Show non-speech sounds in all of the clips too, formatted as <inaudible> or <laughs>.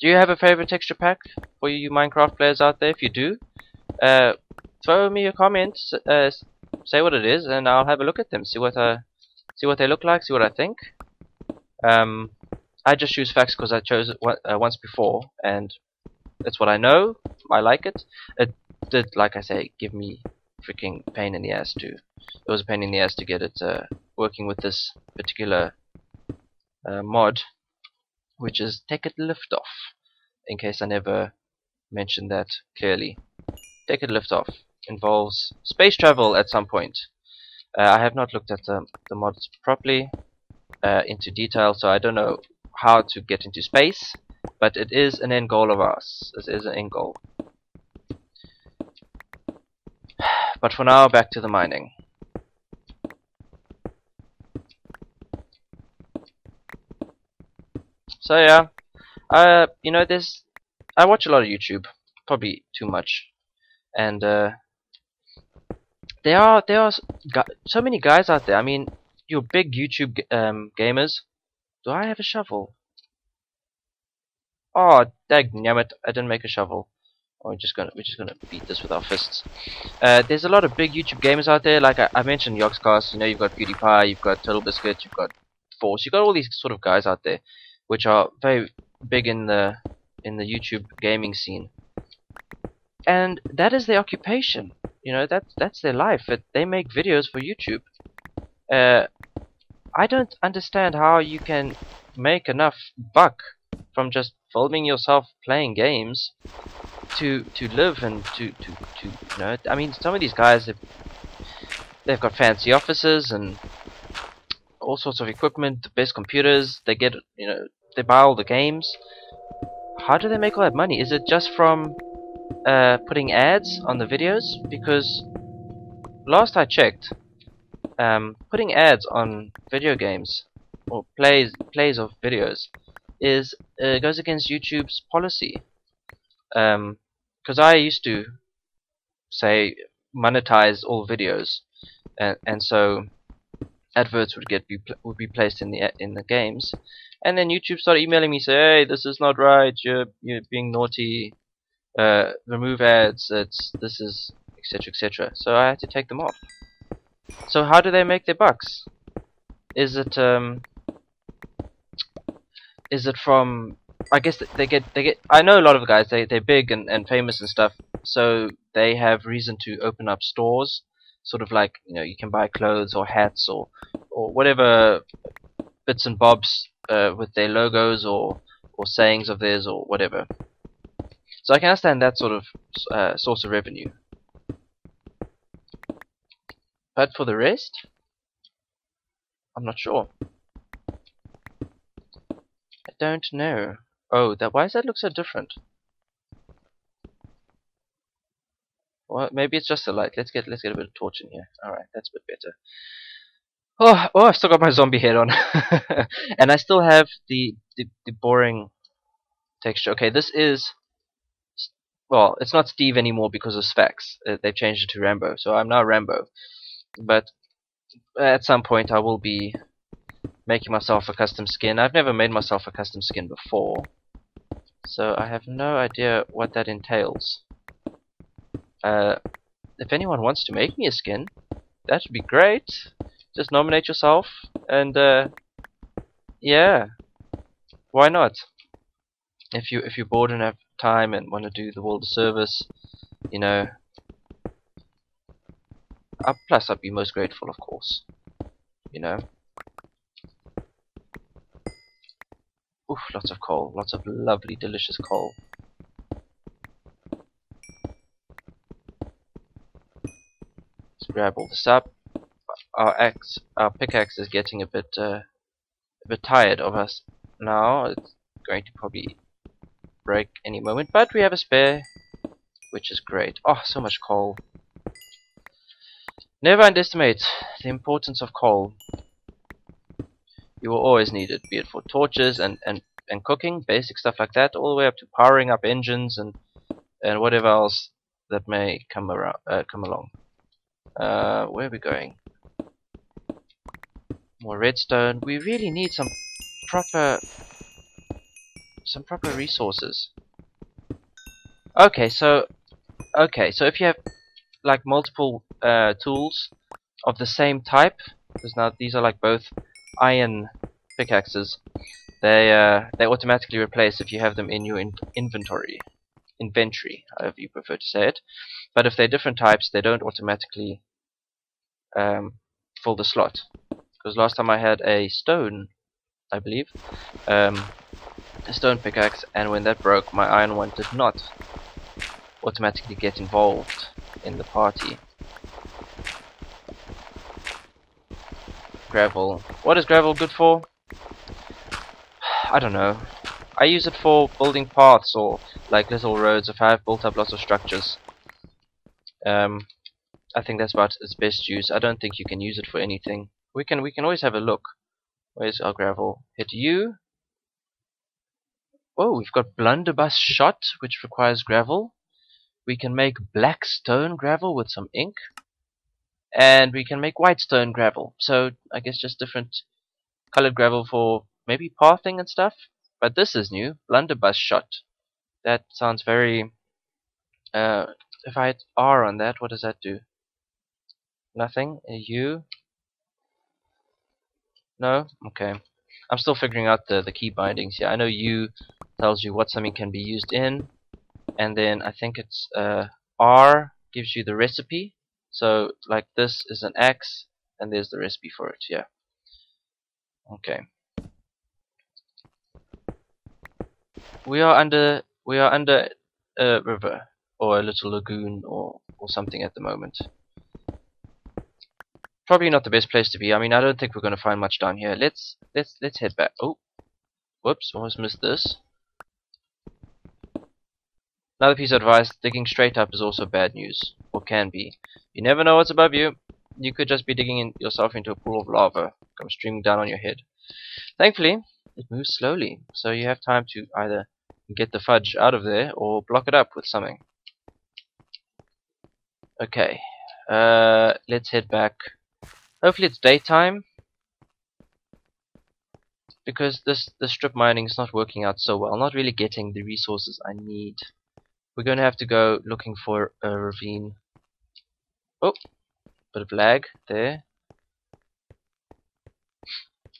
Do you have a favorite texture pack for you Minecraft players out there? If you do, uh, throw me a comment, uh, say what it is, and I'll have a look at them, see what uh, see what they look like, see what I think. Um, I just use Sphax because I chose it uh, once before, and it's what I know. I like it. It did, like I say, give me freaking pain in the ass to. It was a pain in the ass to get it uh, working with this particular uh, mod, which is Tekkit Liftoff. In case I never mentioned that clearly, Tekkit Liftoff involves space travel at some point. Uh, I have not looked at the, the mods properly uh, into detail, so I don't know how to get into space, but it is an end goal of ours. This is an end goal. <sighs> But for now, back to the mining. So yeah, uh, you know, there's I watch a lot of YouTube, probably too much, and uh, there are there are so many guys out there. I mean, you're big YouTube um, gamers. Do I have a shovel? Oh, damn it! I didn't make a shovel. Oh, we're just gonna we're just gonna beat this with our fists. Uh, there's a lot of big YouTube gamers out there. Like I, I mentioned, Yogscast. You know, you've got PewDiePie, you've got Total Biscuit, you've got Force. You've got all these sort of guys out there, which are very big in the in the YouTube gaming scene. And that is their occupation. You know, that's that's their life. It, they make videos for YouTube. Uh, I don't understand how you can make enough buck from just filming yourself playing games to to live and to to to you know I mean some of these guys have they've got fancy offices and all sorts of equipment, the best computers, they get you know they buy all the games. How do they make all that money? Is it just from uh, putting ads on the videos? Because last I checked, um, putting ads on video games or plays plays of videos is uh, goes against YouTube's policy. Um, because I used to say monetize all videos, and and so adverts would get be would be placed in the in the games, and then YouTube started emailing me say, hey, this is not right, you're you're being naughty, uh, remove ads, it's this is etc etc. So I had to take them off. So how do they make their bucks? Is it um is it from I guess they get they get. I know a lot of guys. They they're big and, and famous and stuff, so they have reason to open up stores. Sort of like you know you can buy clothes or hats or or whatever bits and bobs uh, with their logos or or sayings of theirs or whatever. So I can understand that sort of uh, source of revenue. But for the rest, I'm not sure. I don't know. Oh, that why does that look so different? Well, maybe it's just the light. Let's get let's get a bit of torch in here. All right, that's a bit better. Oh, oh, I've still got my zombie head on, <laughs> and I still have the, the the boring texture. Okay, this is well, it's not Steve anymore because of Sphax. Uh, they've changed it to Rambo, so I'm now Rambo. But at some point, I will be making myself a custom skin. I've never made myself a custom skin before. So I have no idea what that entails. Uh, if anyone wants to make me a skin, that would be great. Just nominate yourself, and uh, yeah, why not? If you if you're bored and have time and want to do the world a service, you know. Uh, plus, I'd be most grateful, of course. You know. Oof, lots of coal. Lots of lovely, delicious coal. Grab all this up. Our axe, our pickaxe is getting a bit, uh, a bit tired of us now. It's going to probably break any moment, but we have a spare, which is great. Oh, so much coal. Never underestimate the importance of coal you will always need it, be it for torches and, and, and cooking, basic stuff like that, all the way up to powering up engines and and whatever else that may come around uh, come along. Uh, where are we going? More redstone. We really need some proper some proper resources. Okay, so okay, so if you have like multiple uh, tools of the same type, because now these are like both iron pickaxes, they uh, they automatically replace if you have them in your in inventory, inventory, however you prefer to say it. But if they're different types, they don't automatically um, fill the slot. Because last time I had a stone, I believe, um, a stone pickaxe, and when that broke, my iron one did not automatically get involved in the party. Gravel. What is gravel good for? I don't know. I use it for building paths or like little roads if I have built up lots of structures. Um, I think that's about its best use. I don't think you can use it for anything. We can we can always have a look. Where's our gravel? Hit you. Oh, we've got blunderbuss shot, which requires gravel. We can make black stone gravel with some ink. And we can make white stone gravel. So I guess just different colored gravel for maybe pathing and stuff. But this is new. Blunderbuss shot. That sounds very uh, if I hit R on that, what does that do? Nothing. A U. No? Okay. I'm still figuring out the, the key bindings here. I know U tells you what something can be used in, and then I think it's uh, R gives you the recipe. So like this is an X, and there's the recipe for it. Yeah. Okay. We are under we are under a river or a little lagoon or or something at the moment probably not the best place to be. I mean, I don't think we're going to find much down here. Let's let's let's head back. Oh, whoops, almost missed this. Another piece of advice: digging straight up is also bad news, or can be. You never know what's above you. You could just be digging in yourself into a pool of lava, come streaming down on your head. Thankfully, it moves slowly, so you have time to either get the fudge out of there or block it up with something. Okay, uh, let's head back Hopefully it's daytime. Because this the strip mining is not working out so well. Not really getting the resources I need. We're going to have to go looking for a ravine. Oh, bit of lag there.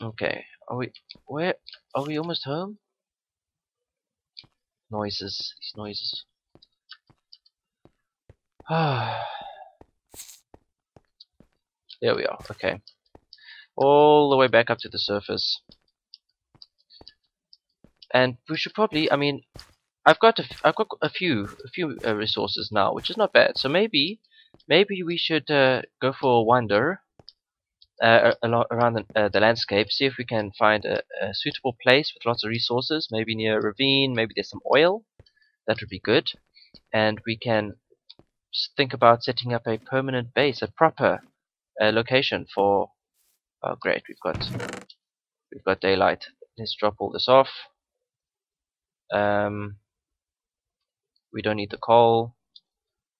Okay, are we where are we almost home? Noises, these noises. <sighs> There we are, okay. All the way back up to the surface. And we should probably, I mean, I've got a, I've got a few, a few uh, resources now, which is not bad. So maybe, maybe we should uh, go for a wander uh, around the, uh, the, landscape, see if we can find a, a, suitable place with lots of resources, maybe near a ravine, maybe there's some oil, that would be good, and we can think about setting up a permanent base, a proper uh, location for oh great we've got we've got daylight. Let's drop all this off. Um, we don't need the coal.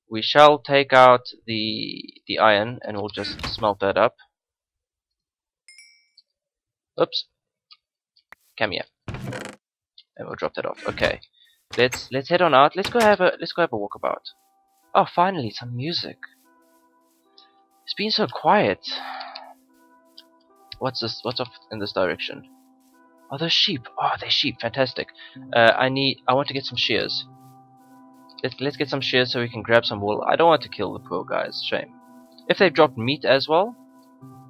We shall take out the the iron and we'll just smelt that up. Oops. Come here. And we'll drop that off. Okay. Let's let's head on out. Let's go have a let's go have a walkabout oh finally some music it's been so quiet. What's this? What's up in this direction? Oh, those sheep. Oh, they're sheep. Fantastic. Uh, I need. I want to get some shears. Let's let's get some shears so we can grab some wool. I don't want to kill the poor guys. Shame. If they've dropped meat as well.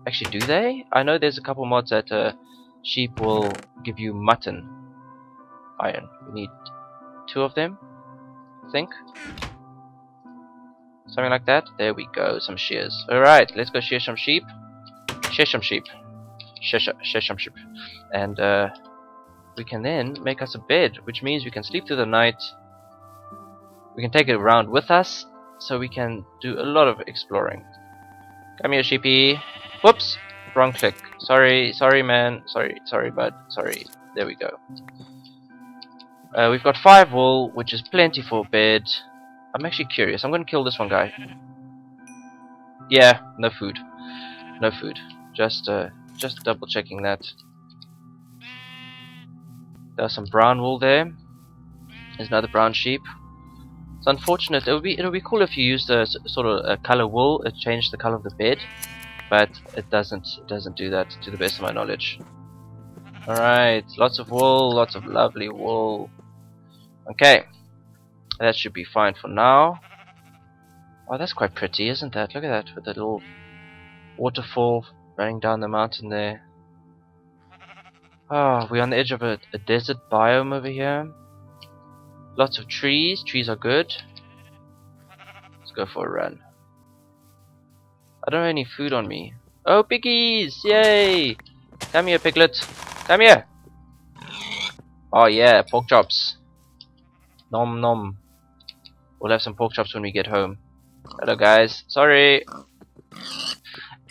Actually, do they? I know there's a couple mods that uh, sheep will give you mutton iron. We need two of them. I think. Something like that. There we go, some shears. Alright, let's go shear some sheep. Shear some sheep. Shear, shear some sheep. And uh, we can then make us a bed, which means we can sleep through the night. We can take it around with us, so we can do a lot of exploring. Come here, sheepy. Whoops! Wrong click. Sorry, sorry, man. Sorry, sorry, bud. Sorry. There we go. Uh, we've got five wool, which is plenty for a bed. I'm actually curious. I'm gonna kill this one guy. Yeah, no food. No food. Just uh just double checking that. There's some brown wool there. There's another brown sheep. It's unfortunate. It would be it would be cool if you used a sort of a color wool. It changed the color of the bed, but it doesn't. It doesn't do that to the best of my knowledge. All right, lots of wool, lots of lovely wool. Okay, that should be fine for now. Oh, that's quite pretty, isn't that? Look at that with the little waterfall running down the mountain there. Oh, we're on the edge of a, a desert biome over here. Lots of trees. Trees are good. Let's go for a run. I don't have any food on me. Oh, piggies! Yay! Come here, piglet. Come here. Oh yeah, pork chops. Nom nom. We'll have some pork chops when we get home. Hello guys. Sorry.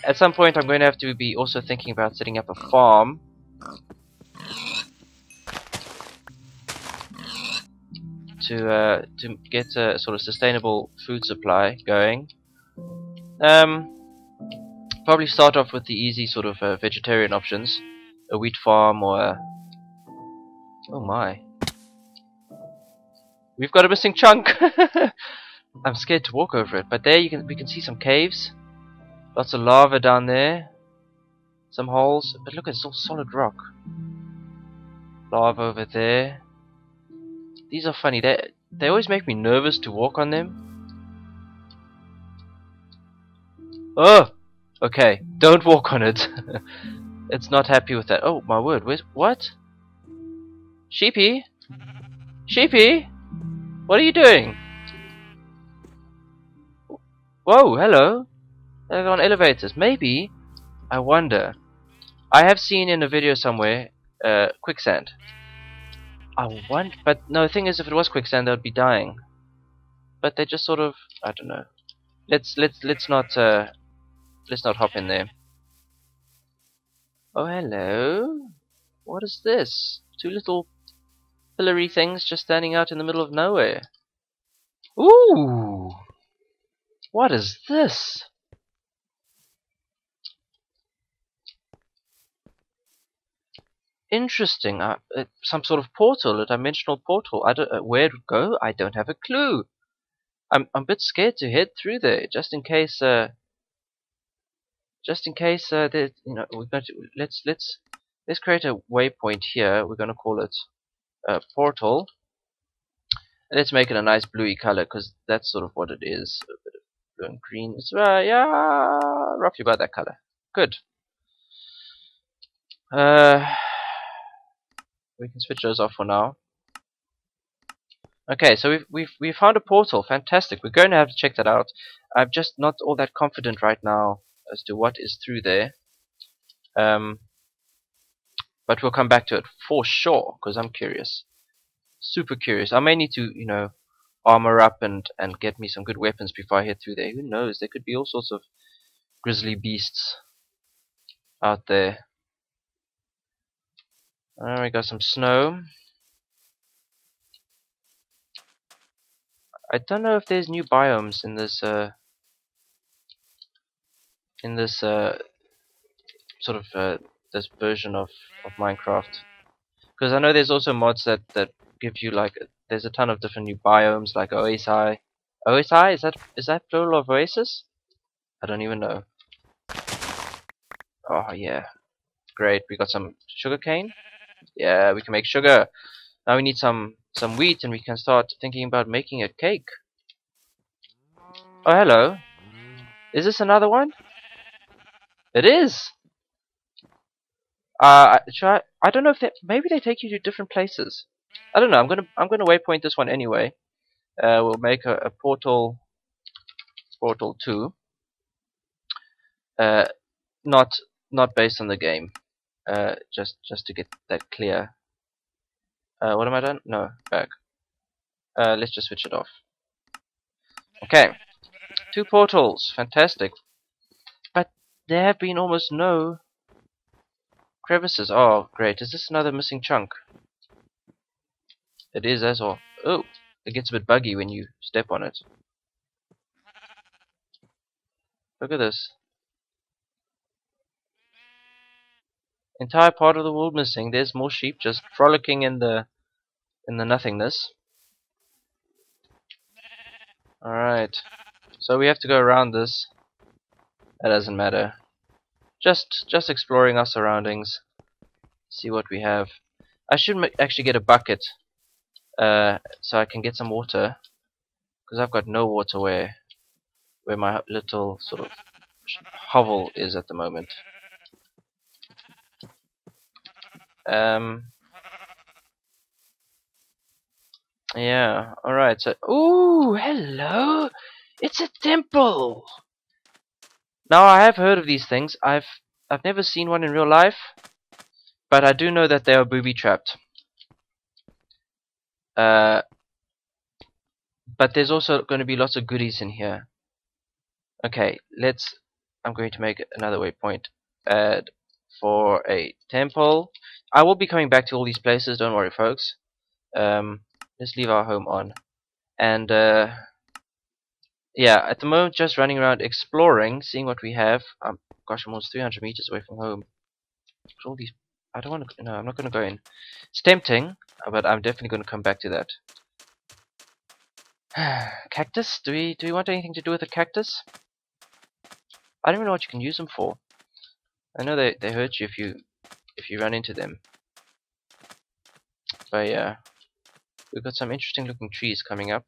At some point I'm going to have to be also thinking about setting up a farm. To uh, to get a sort of sustainable food supply going. Um, probably start off with the easy sort of uh, vegetarian options, a wheat farm or a oh my, we've got a missing chunk. <laughs> I'm scared to walk over it, but there you can we can see some caves. Lots of lava down there. Some holes, but look, it's all solid rock. Lava over there. These are funny. They they always make me nervous to walk on them. Oh, okay. Don't walk on it. <laughs> it's not happy with that. Oh my word. Where's what? Sheepy, sheepy, what are you doing? Whoa, hello. They're on elevators. Maybe, I wonder. I have seen in a video somewhere uh, quicksand. I want, but no. The thing is, if it was quicksand, they'd be dying. But they just sort of, I don't know. Let's let's let's not uh, let's not hop in there. Oh hello. What is this? Two little pillory things just standing out in the middle of nowhere. Ooh. What is this? Interesting. Uh, uh, some sort of portal, a dimensional portal. I don't. Uh, where it would go? I don't have a clue. I'm I'm a bit scared to head through there, just in case. Uh, just in case. Uh, there, you know, we're going to let's let's let's create a waypoint here. We're going to call it a portal. let's make it a nice bluey color because that's sort of what it is. A bit of blue and green. It's uh, yeah, roughly about that color. Good. Uh, we can switch those off for now. Okay, so we've we've we found a portal. Fantastic. We're going to have to check that out. I'm just not all that confident right now as to what is through there. Um, but we'll come back to it for sure because I'm curious, super curious. I may need to, you know, armor up and and get me some good weapons before I head through there. Who knows? There could be all sorts of grizzly beasts out there. There we got some snow. I don't know if there's new biomes in this uh, in this uh, sort of uh, this version of, of Minecraft. Because I know there's also mods that, that give you like there's a ton of different new biomes like Oasi. Oasi is that is that plural of oasis? I don't even know. Oh yeah, great. We got some sugarcane. Yeah, we can make sugar. Now we need some some wheat, and we can start thinking about making a cake. Oh, hello. Is this another one? It is. Uh, I, I don't know if they, maybe they take you to different places. I don't know. I'm gonna I'm gonna waypoint this one anyway. Uh, we'll make a, a portal portal two. Uh, not not based on the game. Uh, just just to get that clear. Uh, what am I done? No, back. Uh, let's just switch it off. Okay, two portals, fantastic. But there have been almost no crevices. Oh, great! Is this another missing chunk? It is as well. Oh, it gets a bit buggy when you step on it. Look at this. Entire part of the world missing. There's more sheep just frolicking in the in the nothingness. Alright. So we have to go around this. That doesn't matter. Just just exploring our surroundings. See what we have. I should actually get a bucket uh, so I can get some water because I've got no water where where my little sort of hovel is at the moment. Um, yeah, alright, so, ooh, hello, it's a temple! Now, I have heard of these things, I've, I've never seen one in real life, but I do know that they are booby-trapped. Uh, but there's also going to be lots of goodies in here. Okay, let's, I'm going to make another waypoint. Add for a temple. I will be coming back to all these places, don't worry folks. Um, let's leave our home on. And, uh, yeah, at the moment just running around exploring, seeing what we have. Um, gosh, I'm almost 300 meters away from home. All these, I don't want to, no, I'm not going to go in. It's tempting, but I'm definitely going to come back to that. <sighs> cactus? Do we do we want anything to do with a cactus? I don't even know what you can use them for. I know they, they hurt you if you if you run into them. But yeah. We've got some interesting looking trees coming up.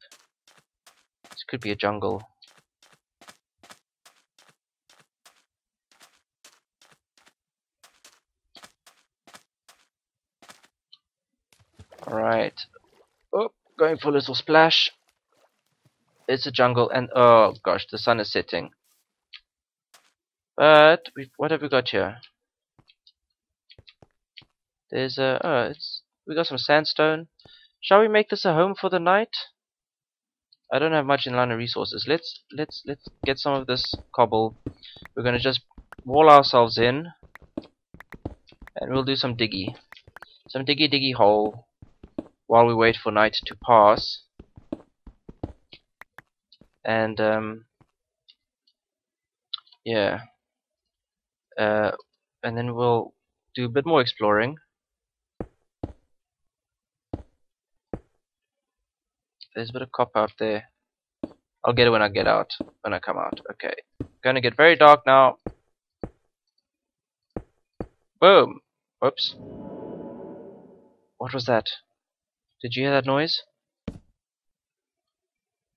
This could be a jungle. Alright. Oh, going for a little splash. It's a jungle and oh gosh, the sun is setting. But what have we got here? There's a oh, it's we got some sandstone. Shall we make this a home for the night? I don't have much in line of resources. Let's let's let's get some of this cobble. We're gonna just wall ourselves in, and we'll do some diggy, some diggy diggy hole, while we wait for night to pass. And um, yeah. Uh, and then we'll do a bit more exploring there's a bit of copper up there I'll get it when I get out when I come out okay gonna get very dark now boom whoops what was that did you hear that noise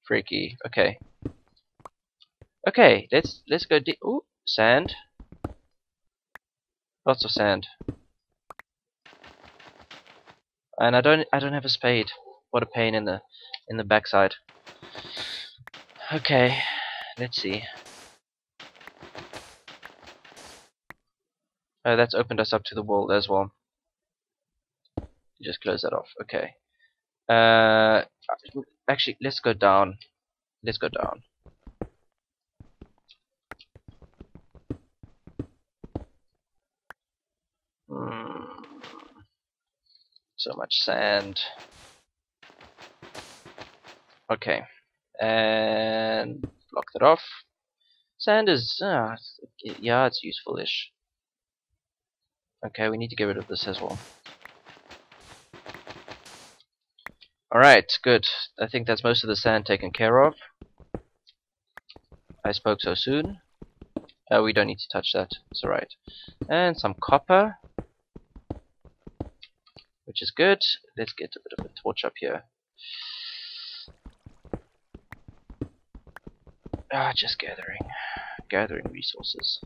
freaky. Okay. Okay, let's let's go deep. Ooh, sand. Lots of sand. And I don't I don't have a spade. What a pain in the in the backside. Okay, let's see. Oh, that's opened us up to the wall as well. Just close that off. Okay. Uh, actually, let's go down. Let's go down. Hmm. So much sand. Okay. And block that off. Sand is, uh, yeah, it's useful-ish. Okay, we need to get rid of this as well. Alright, good. I think that's most of the sand taken care of. I spoke so soon. Uh, we don't need to touch that. It's alright. And some copper. Which is good. Let's get a bit of a torch up here. Ah, just gathering. Gathering resources.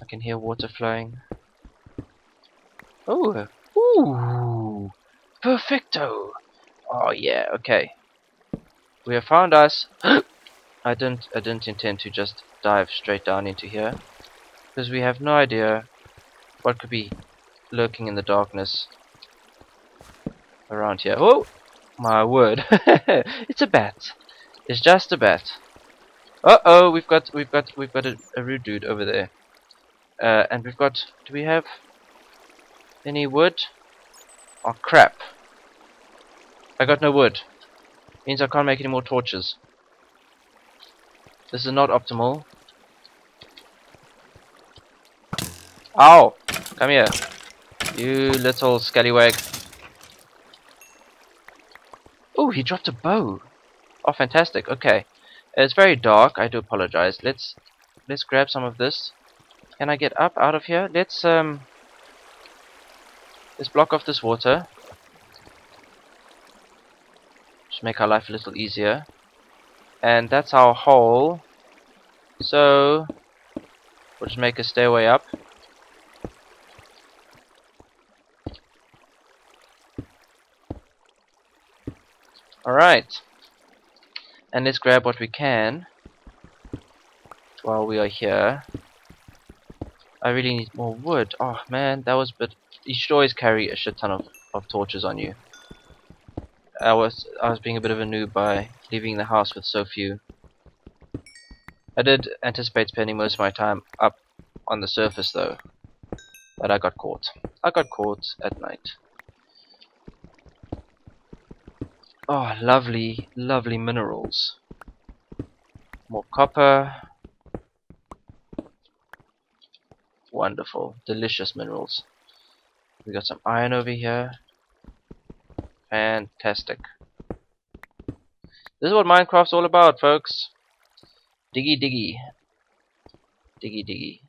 I can hear water flowing. Oh, ooh, perfecto. Oh yeah, okay. We have found us. <gasps> I didn't, I didn't intend to just dive straight down into here, because we have no idea what could be lurking in the darkness around here. Oh, my word! <laughs> it's a bat. It's just a bat. Uh oh, we've got, we've got, we've got a, a rude dude over there. Uh, and we've got, do we have any wood? Oh crap. I got no wood. Means I can't make any more torches. This is not optimal. Ow! Come here. You little scallywag. Oh, he dropped a bow. Oh, fantastic. Okay. It's very dark. I do apologize. Let's let's grab some of this. Can I get up out of here? Let's um let's block off this water. Just make our life a little easier. And that's our hole. So we'll just make a stairway up. Alright. And let's grab what we can while we are here. I really need more wood. Oh man, that was but you should always carry a shit ton of, of torches on you. I was I was being a bit of a noob by leaving the house with so few. I did anticipate spending most of my time up on the surface though. But I got caught. I got caught at night. Oh, lovely, lovely minerals. More copper. Wonderful, delicious minerals. We got some iron over here. Fantastic. This is what Minecraft's all about, folks. Diggy diggy. Diggy diggy.